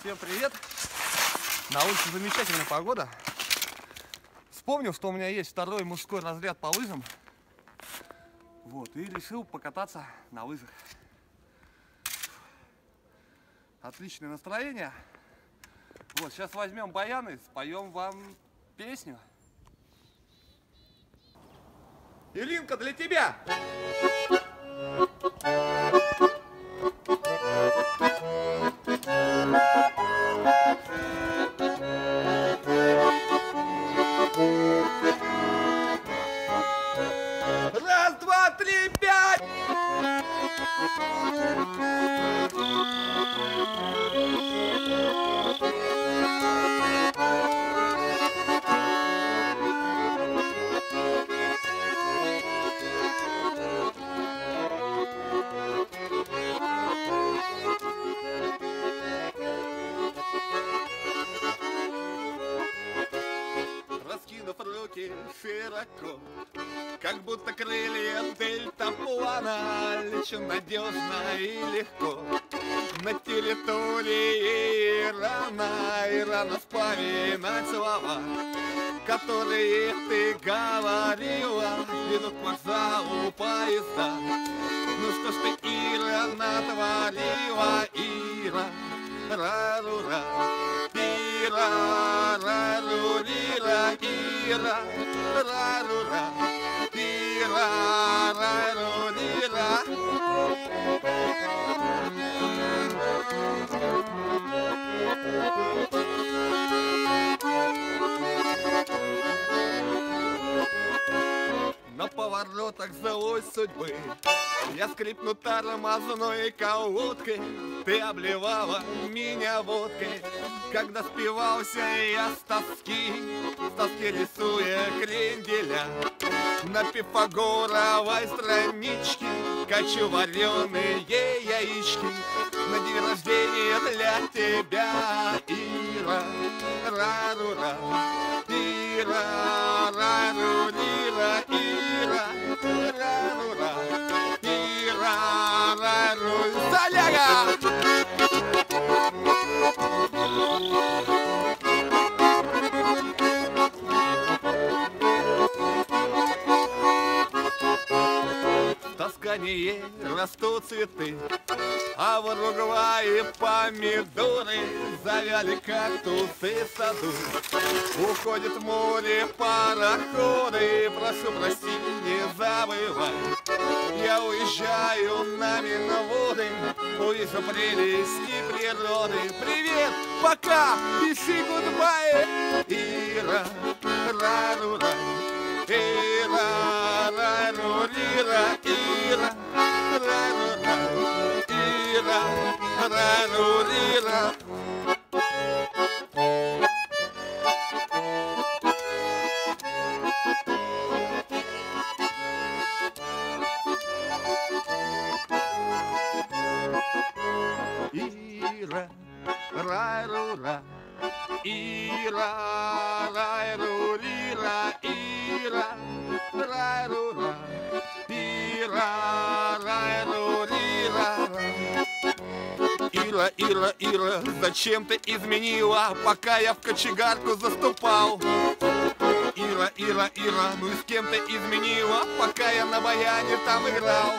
Всем привет! На улице замечательная погода. Вспомнил, что у меня есть второй мужской разряд по лыжам. Вот, и решил покататься на лыжах. Отличное настроение. Вот, сейчас возьмем баяны, споем вам песню. Илинка, для тебя! Раскинув руки широко, как будто крылья дельтаплана Лечу надежно и легко. На территории Ирана И рано вспоминать слова, которые ты говорила Ведут к вокзалу поезда. Ну что ж ты, Ира, натворила, Ира, ра-ру-ра La la ru ri la ki la la. ru ra ti ra ra ru ri ra Thank you. Поворотах злой судьбы. Я скрипну тормозной колодкой Ты обливала меня водкой. Когда спивался я с тоски С тоски рисуя кренделя. На пифагоровой страничке Качу вареные яички. На день рождения для тебя Ира, ра-ру-ра Ира, ра-ру-рира, Ира, Тоскане растут цветы, а в Уругвае помидоры Завяли кактусы в саду. Уходит море пароходы Прошу прости, не забывай Я уезжаю на миноводы Увижу прелести природы. Привет, пока, пиши гудбай Ира, ра-ру-ра Ира, ра-ру-рира, Ира, ра-ру-ра Ира, ра-ру-рира Ира, ра-ру-рира, Ира, ра-ру-ра Ира, ра-ру-рира Ира, Ира, Ира, зачем ты изменила, пока я в кочегарку заступал? Ира, Ира, Ира, ну и с кем ты изменила, пока я на баяне там играл?